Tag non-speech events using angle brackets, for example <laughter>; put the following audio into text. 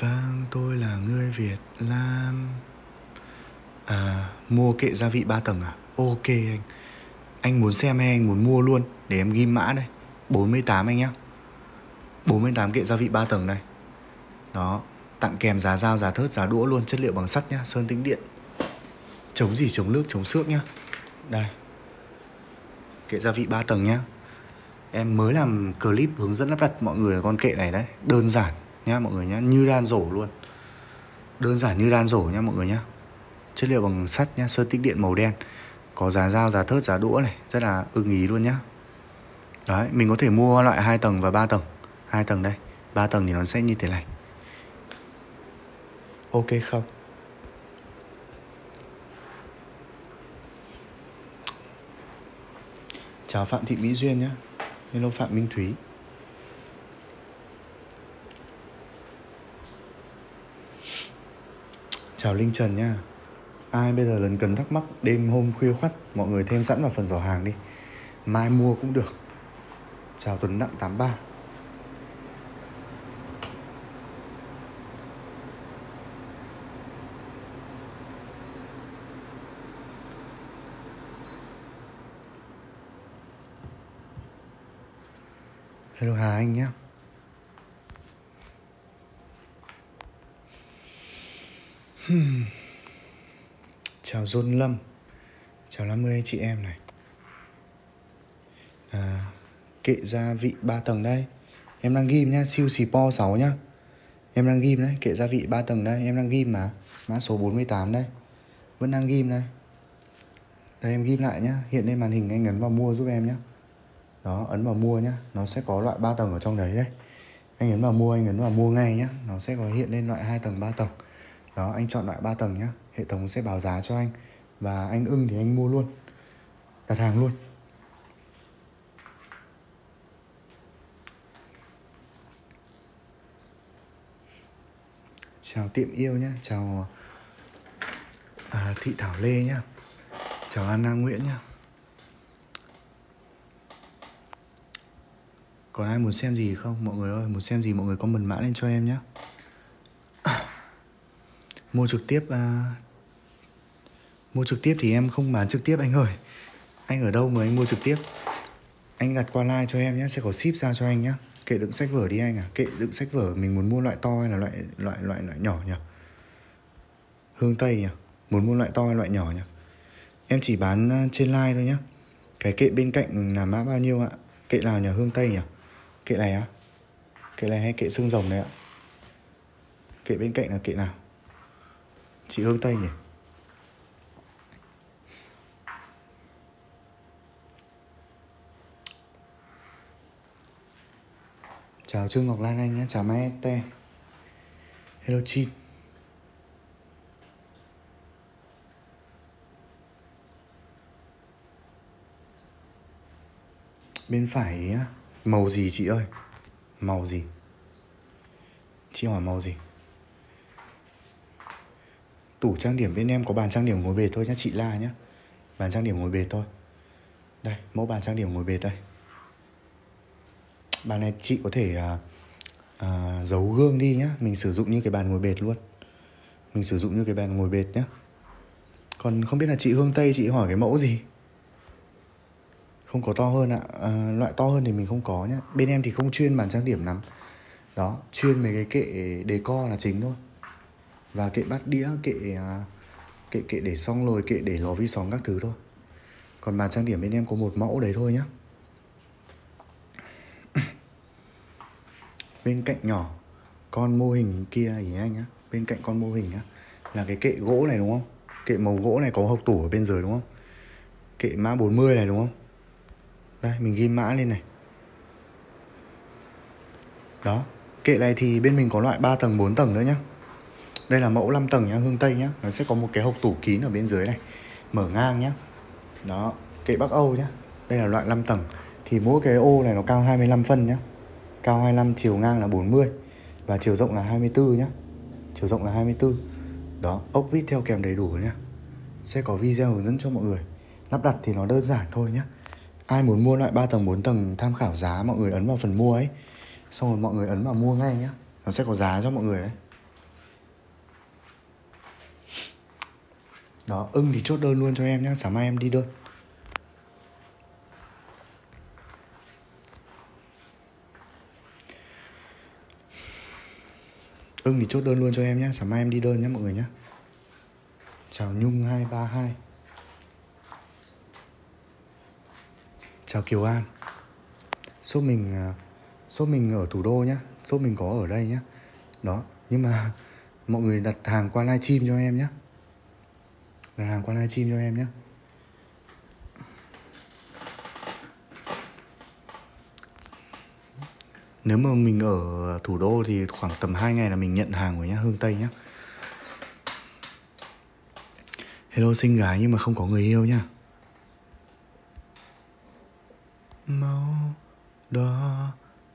Vâng, tôi là người Việt Nam. À, mua kệ gia vị 3 tầng à? Ok anh. Anh muốn xem hay anh muốn mua luôn? Để em ghi mã đây. 48 anh nhá. 48 kệ gia vị 3 tầng đây Đó Tặng kèm giá dao, giá thớt, giá đũa luôn Chất liệu bằng sắt nhá, sơn tĩnh điện. Chống gì, chống nước, chống xước nhá. Đây. Kệ gia vị 3 tầng nhá. Em mới làm clip hướng dẫn lắp đặt mọi người con kệ này đấy. Đơn giản nhá mọi người nhá Như đan rổ luôn. Đơn giản như đan rổ nhá mọi người nhá. Chất liệu bằng sắt nhá, sơn tích điện màu đen. Có giá dao, giá thớt, giá đũa này Rất là ưng ý luôn nhá. Đấy, mình có thể mua loại hai tầng và ba tầng. Hai tầng đây ba tầng thì nó sẽ như thế này. Ok không? Chào Phạm Thị Mỹ Duyên nhé Hello Phạm Minh Thúy. Chào Linh Trần nha. Ai bây giờ lần cần thắc mắc đêm hôm khuya khoắt, Mọi người thêm sẵn vào phần giỏ hàng đi. Mai mua cũng được. Chào Tuấn Đặng 83 Hello Hà Anh nhé. Hmm. Chào John Lâm. Chào 50 anh chị em này. À, Kệ gia vị 3 tầng đây. Em đang ghim nhá, siêu xì po 6 nhá. Em đang ghim đấy, kệ gia vị 3 tầng đây. Em đang ghim mà Mã số 48 đây. Vẫn đang ghim đây. Đây em ghim lại nhá. Hiện lên màn hình anh ấn vào mua giúp em nhá. Đó ấn vào mua nhá. Nó sẽ có loại 3 tầng ở trong đấy đấy. Anh ấn vào mua anh ấn vào mua ngay nhá. Nó sẽ có hiện lên loại 2 tầng 3 tầng đó anh chọn loại 3 tầng nhá. Hệ thống sẽ báo giá cho anh. Và anh ưng thì anh mua luôn. Đặt hàng luôn. Chào tiệm yêu nhá. Chào à, thị thảo lê nhá. Chào anna nguyễn nhá. Còn ai muốn xem gì không? Mọi người ơi, muốn xem gì mọi người comment mã lên cho em nhé Mua trực tiếp à... Mua trực tiếp thì em không bán trực tiếp anh ơi. Anh ở đâu mà anh mua trực tiếp? Anh đặt qua like cho em nhé, Sẽ có ship ra cho anh nhé. Kệ đựng sách vở đi anh à Kệ đựng sách vở, mình muốn mua loại to hay là loại loại loại loại nhỏ nhỉ? Hương Tây nhỉ? Muốn mua loại to hay loại nhỏ nhỉ? Em chỉ bán à, trên like thôi nhé. Cái kệ bên cạnh là mã bao nhiêu ạ? Kệ nào nhỉ? Hương Tây nhỉ? Kệ này á? Kệ này hay kệ xương rồng này ạ? Kệ bên cạnh là kệ nào? Chị Hương Tây nhỉ Chào Trương Ngọc Lan Anh nhé, Chào Mai Te Hello Chi Bên phải á, Màu gì chị ơi? Màu gì? Chị hỏi màu gì? Tủ trang điểm bên em có bàn trang điểm ngồi bệt thôi nhá chị La nhá. Bàn trang điểm ngồi bệt thôi. Đây, mẫu bàn trang điểm ngồi bệt đây. Bàn này chị có thể à, à, giấu gương đi nhá. Mình sử dụng như cái bàn ngồi bệt luôn. Mình sử dụng như cái bàn ngồi bệt nhá. Còn không biết là chị Hương Tây chị hỏi cái mẫu gì? không có to hơn ạ. À, loại to hơn thì mình không có nhá. Bên em thì không chuyên bàn trang điểm lắm. Đó chuyên mấy cái kệ đề co là chính thôi và kệ bát đĩa, kệ à, kệ kệ để xong rồi kệ để lò vi sóng các thứ thôi. Còn bàn trang điểm bên em có một mẫu đấy thôi nhá. <coughs> Bên cạnh nhỏ, con mô hình kia ý anh á bên cạnh con mô hình á là cái kệ gỗ này đúng không? Kệ màu gỗ này có hộc tủ ở bên dưới đúng không? Kệ mã 40 này đúng không? Đây, mình ghi mã lên này. Đó, kệ này thì bên mình có loại 3 tầng 4 tầng nữa nhá đây là mẫu 5 tầng nhá, hương tây nhá. Nó sẽ có một cái hộc tủ kín ở bên dưới này. Mở ngang nhá. Đó, kệ bắc âu nhá. Đây là loại 5 tầng. Thì mỗi cái ô này nó cao 25 phân nhá. Cao 25 chiều ngang là 40 và chiều rộng là 24 nhá. Chiều rộng là 24 đó, ốc vít theo kèm đầy đủ nhá. Sẽ có video hướng dẫn cho mọi người. Lắp đặt thì nó đơn giản thôi nhá. Ai muốn mua loại 3 tầng 4 tầng tham khảo giá, mọi người ấn vào phần mua ấy. Xong rồi mọi người ấn vào mua ngay nhá. Nó sẽ có giá cho mọi người đấy. Đó ưng thì chốt đơn luôn cho em nhé, sáng mai em đi đơn. Ưng thì chốt đơn luôn cho em nhé sáng mai em đi đơn nhé mọi người nhé chào nhung 232 chào kiều an. Số mình à, số mình ở thủ đô nhá số mình có ở đây nhá. Đó nhưng mà <laughs> mọi người đặt hàng qua livestream cho em nhé đặt hàng qua livestream cho em nhé. Nếu mà mình ở thủ đô thì khoảng tầm 2 ngày là mình nhận hàng rồi nhá, hương tây nhá. Hello, xinh gái nhưng mà không có người yêu nhá. Màu đỏ